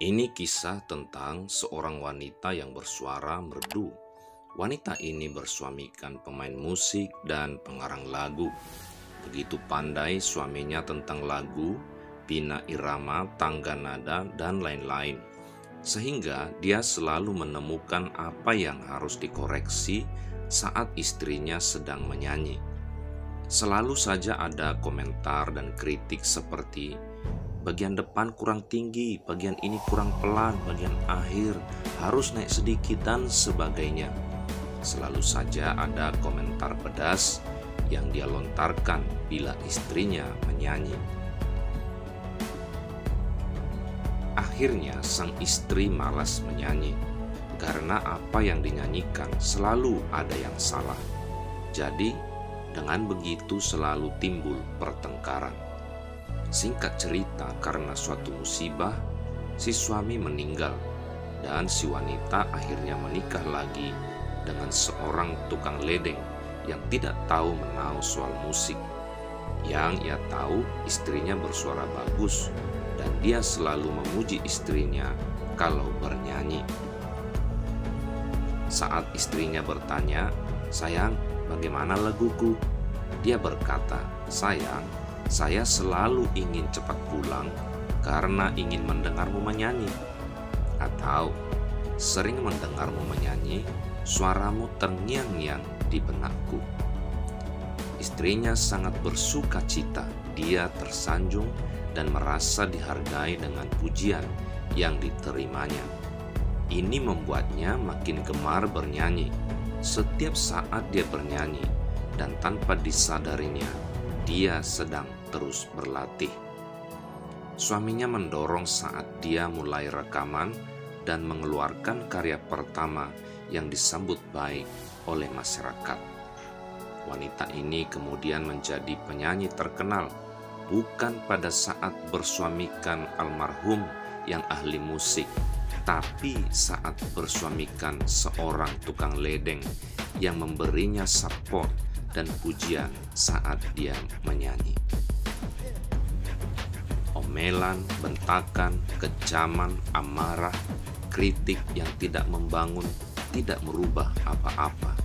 Ini kisah tentang seorang wanita yang bersuara merdu. Wanita ini bersuamikan pemain musik dan pengarang lagu. Begitu pandai suaminya tentang lagu, bina irama, tangga nada, dan lain-lain. Sehingga dia selalu menemukan apa yang harus dikoreksi saat istrinya sedang menyanyi. Selalu saja ada komentar dan kritik seperti bagian depan kurang tinggi, bagian ini kurang pelan, bagian akhir harus naik sedikit dan sebagainya. Selalu saja ada komentar pedas yang dia lontarkan bila istrinya menyanyi. Akhirnya sang istri malas menyanyi karena apa yang dinyanyikan selalu ada yang salah. Jadi, dengan begitu selalu timbul pertengkaran. Singkat cerita, karena suatu musibah, si suami meninggal dan si wanita akhirnya menikah lagi dengan seorang tukang ledeng yang tidak tahu menahu soal musik. Yang ia tahu istrinya bersuara bagus dan dia selalu memuji istrinya kalau bernyanyi. Saat istrinya bertanya, "Sayang, bagaimana laguku?" Dia berkata, "Sayang, saya selalu ingin cepat pulang karena ingin mendengarmu menyanyi, atau sering mendengarmu menyanyi, suaramu terngiang-ngiang di benakku. Istrinya sangat bersuka cita, dia tersanjung dan merasa dihargai dengan pujian yang diterimanya. Ini membuatnya makin gemar bernyanyi. Setiap saat dia bernyanyi, dan tanpa disadarinya, dia sedang terus berlatih. Suaminya mendorong saat dia mulai rekaman dan mengeluarkan karya pertama yang disambut baik oleh masyarakat. Wanita ini kemudian menjadi penyanyi terkenal bukan pada saat bersuamikan almarhum yang ahli musik, tapi saat bersuamikan seorang tukang ledeng yang memberinya support dan pujian saat dia menyanyi omelan, bentakan, kecaman, amarah, kritik yang tidak membangun, tidak merubah apa-apa,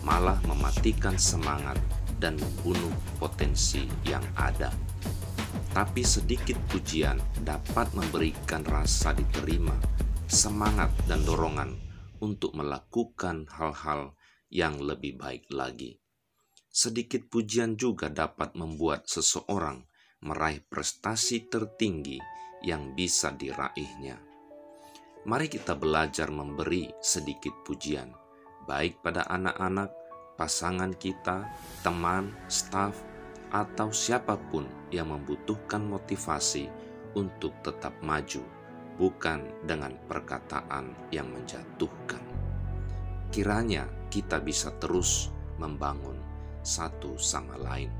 malah mematikan semangat dan membunuh potensi yang ada. Tapi sedikit pujian dapat memberikan rasa diterima, semangat, dan dorongan untuk melakukan hal-hal yang lebih baik lagi. Sedikit pujian juga dapat membuat seseorang meraih prestasi tertinggi yang bisa diraihnya. Mari kita belajar memberi sedikit pujian, baik pada anak-anak, pasangan kita, teman, staf, atau siapa pun yang membutuhkan motivasi untuk tetap maju, bukan dengan perkataan yang menjatuhkan. Kiranya kita bisa terus membangun satu sama lain.